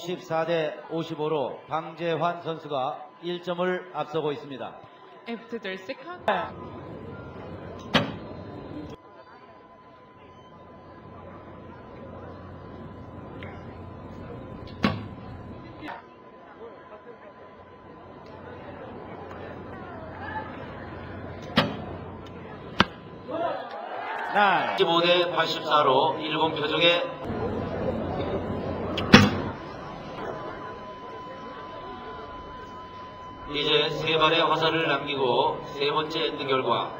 14대 55로 방재환 선수가 1점을 앞서고 있습니다. After the second, 나 15대 84로 일본 표적의 이제 세 발의 화살을 남기고 세 번째 엔드 결과.